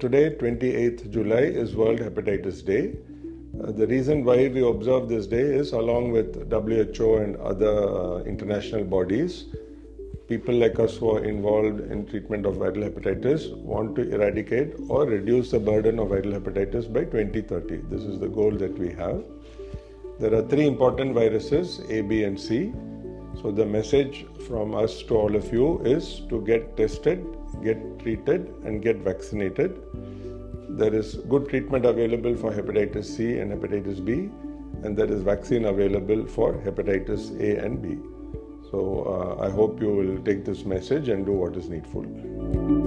Today, 28th July, is World Hepatitis Day. Uh, the reason why we observe this day is along with WHO and other uh, international bodies, people like us who are involved in treatment of viral hepatitis want to eradicate or reduce the burden of viral hepatitis by 2030. This is the goal that we have. There are three important viruses A, B, and C. So, the message from us to all of you is to get tested, get treated, and get vaccinated. There is good treatment available for hepatitis C and hepatitis B, and there is vaccine available for hepatitis A and B. So, uh, I hope you will take this message and do what is needful.